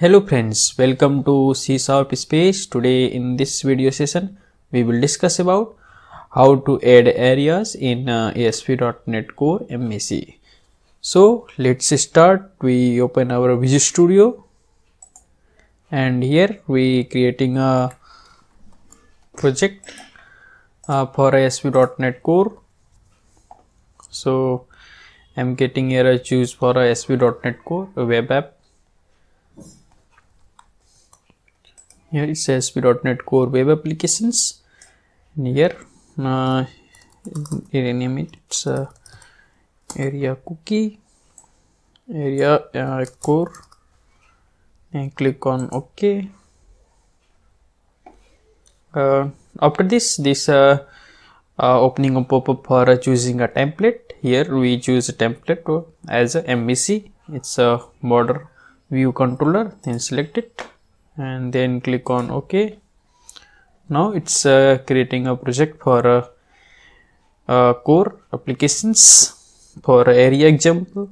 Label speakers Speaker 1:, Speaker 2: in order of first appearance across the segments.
Speaker 1: Hello friends, welcome to C Sharp Space. Today in this video session, we will discuss about how to add areas in uh, ASP.NET Core MVC. So let's start. We open our Visual Studio and here we creating a project uh, for ASP.NET Core. So I'm getting here a choose for ASP.NET Core web app here it says ASP.NET Core Web Applications. And here uh, name it. It's a area cookie. Area uh, core. And click on OK. Uh, after this this uh, uh, opening a pop-up for choosing a template. Here we choose a template as a MVC it's a border view controller. Then select it and then click on ok. Now it's uh, creating a project for uh, uh, core applications for area example.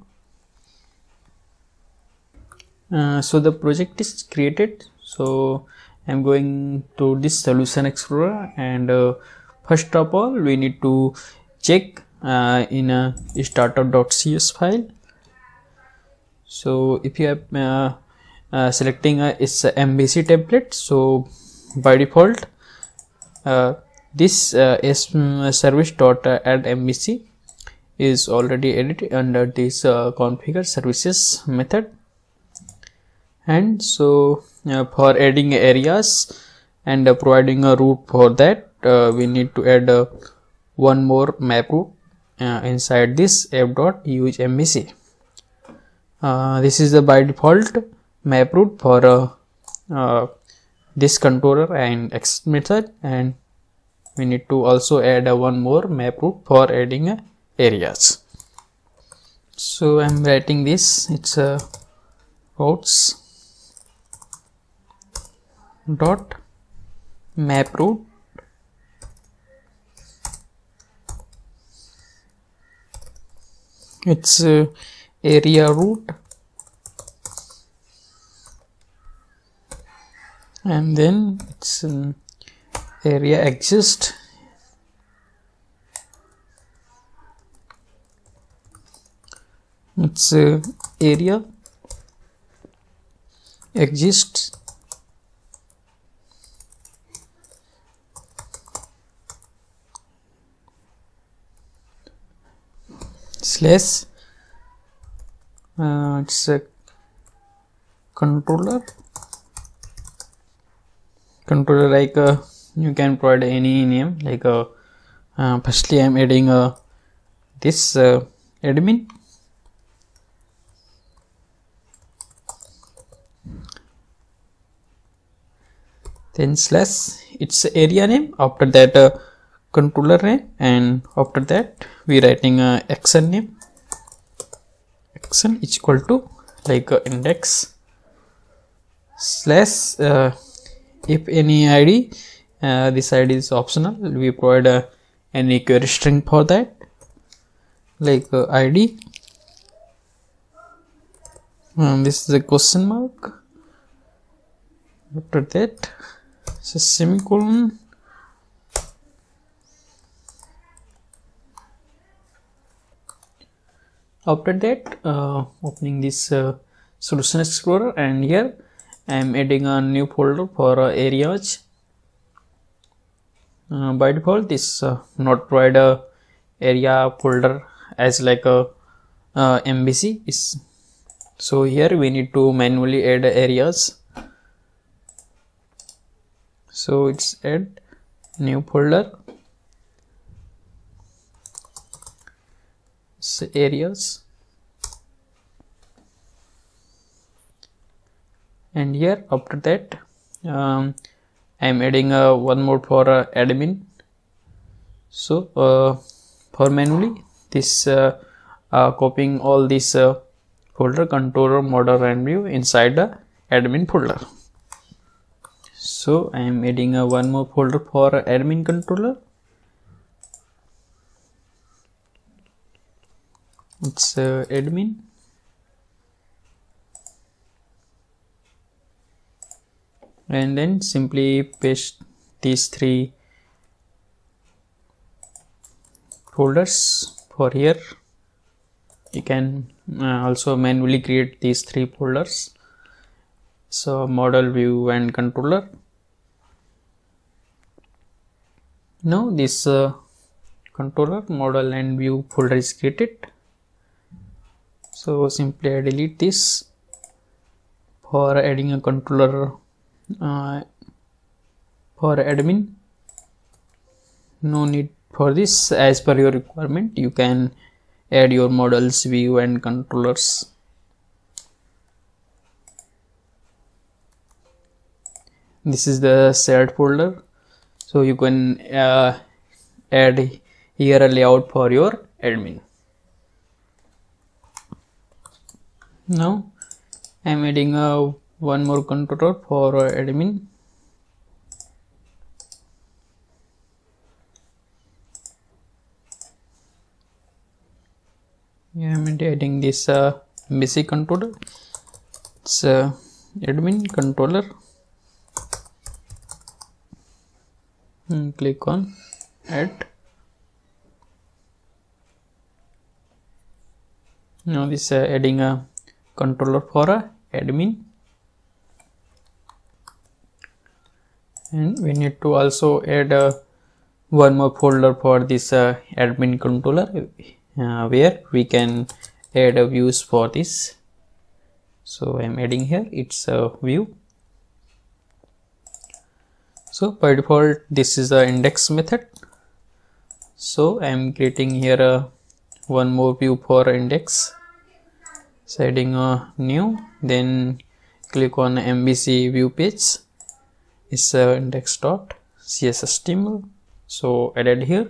Speaker 1: Uh, so the project is created. So i'm going to this solution explorer and uh, first of all we need to check uh, in a startup.cs file. So if you have uh, selecting a, a MVC template so by default uh, this uh, is mm, service dot add MVC is already added under this uh, configure services method. And so uh, for adding areas and uh, providing a route for that uh, we need to add one more map route inside this app dot use this is the by default map route for uh, uh, this controller and X method. And we need to also add one more map route for adding uh, areas. So I'm writing this. It's a uh, routes dot map route it's uh, area route and then its um, area exist. Its uh, area exists slash uh, it's a controller controller like uh, you can provide any name like uh, uh, firstly i'm adding uh, this uh, admin. Then slash its area name. After that uh, controller name. And after that we writing a uh, action name. Action is equal to like uh, index slash uh, if any id uh, this id is optional. We provide uh, any query string for that. Like uh, id and this is a question mark. After that a semicolon. After that uh, opening this uh, solution explorer and here I am adding a new folder for uh, areas. Uh, by default this uh, not provide a area folder as like a uh, is so here we need to manually add areas. So it's add new folder. So areas and here after that um, I'm adding uh, one more for uh, admin. So uh, for manually this uh, uh, copying all this uh, folder controller model and view inside the admin folder. So I am adding a one more folder for admin controller. It's admin and then simply paste these three folders for here. You can uh, also manually create these three folders. So model view and controller. Now this uh, controller model and view folder is created. So simply delete this for adding a controller uh, for admin no need for this. As per your requirement you can add your models view and controllers. This is the shared folder. So you can uh, add here a layout for your admin. Now i'm adding a one more controller for admin. I'm adding this uh, controller. It's uh, admin controller. And hmm, click on add. Now this uh, adding a controller for a admin and we need to also add uh, one more folder for this uh, admin controller uh, where we can add a views for this. So i'm adding here. It's a view. So by default this is the index method. So i'm creating here a one more view for index. Setting a new. Then click on MVC view page it's a index dot css so added here.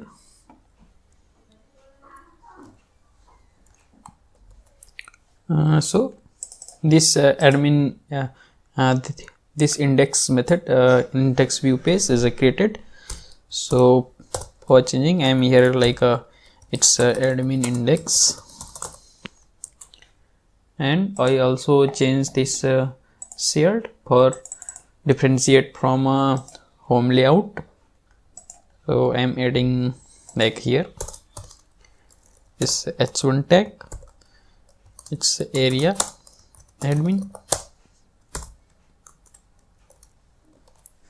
Speaker 1: Uh, so this uh, admin uh, th this index method index view page is created. So for changing i'm here like a it's admin index. And i also change this uh, shared for differentiate from a home layout. So i'm adding like here. This h1 tag. Its area admin.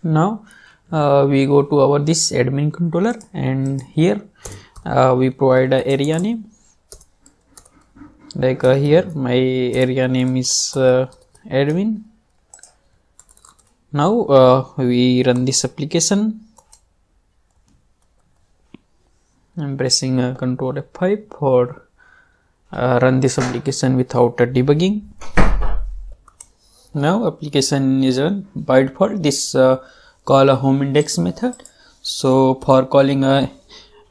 Speaker 1: Now uh, we go to our this admin controller and here uh, we provide a area name. Like uh, here my area name is uh, admin now uh, we run this application. I'm pressing uh, control F5 for uh, run this application without debugging. Now application is run by default. This uh, call a home index method. So for calling a,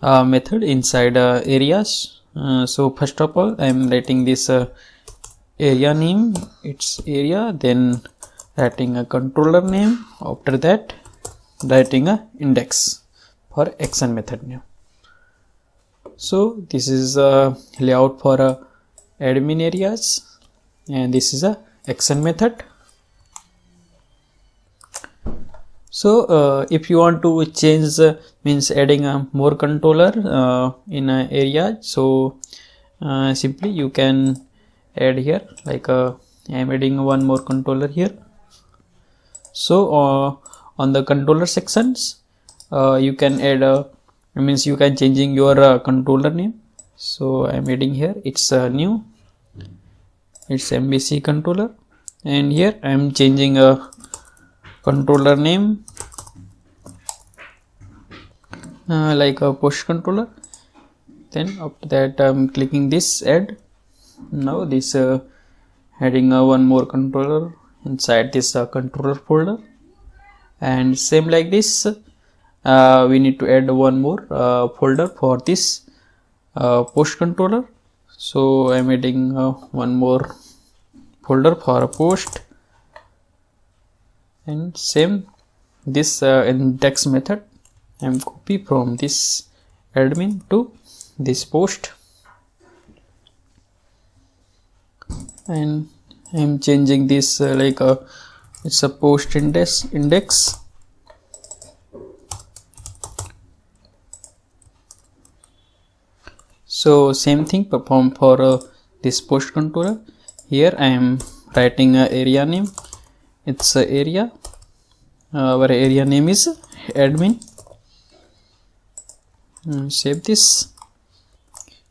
Speaker 1: a method inside uh, areas uh, so first of all i am writing this uh, area name its area then writing a controller name after that writing a index for action method name. So this is a layout for a admin areas and this is a action method. So uh, if you want to change uh, means adding a more controller uh, in an area so uh, simply you can add here like uh, I am adding one more controller here so uh, on the controller sections you can add a it means you can changing your uh, controller name. So i'm adding here. It's a uh, new. It's MVC controller. And here i'm changing a controller name. Uh, like a push controller. Then after that i'm clicking this add. Now this uh, adding uh, one more controller inside this uh, controller folder. And same like this uh, we need to add one more uh, folder for this uh, push controller. So i'm adding uh, one more folder for a post. And same this uh, index method i'm copy from this admin to this post. And i'm changing this uh, like a it's a post index index. So same thing perform for uh, this post controller. Here i am writing a area name. It's a area. Uh, our area name is admin. Mm, save this.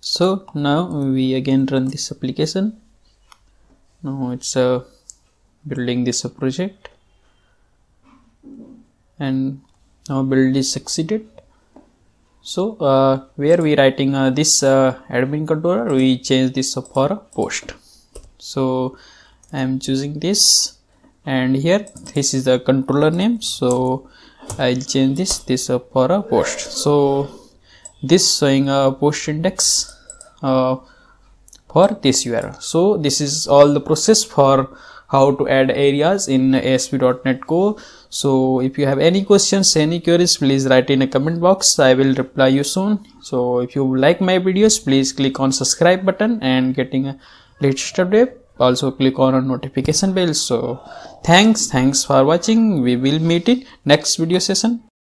Speaker 1: So now we again run this application now it's uh, building this project. And now build is succeeded. So uh, where we writing uh, this uh, admin controller we change this for post. So i am choosing this. And here this is the controller name. So i'll change this this for a post. So this showing a post index uh, for this URL. So this is all the process for how to add areas in ASP.NET Core. So if you have any questions, any queries, please write in a comment box. I will reply you soon. So if you like my videos, please click on subscribe button and getting a latest update. Also click on a notification bell. So thanks, thanks for watching. We will meet in next video session.